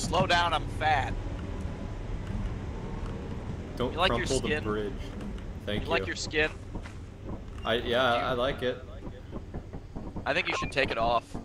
Slow down, I'm fat. Don't You like your skin? the bridge. Thank You you. like your skin? I yeah, I like it. I think you should take it off.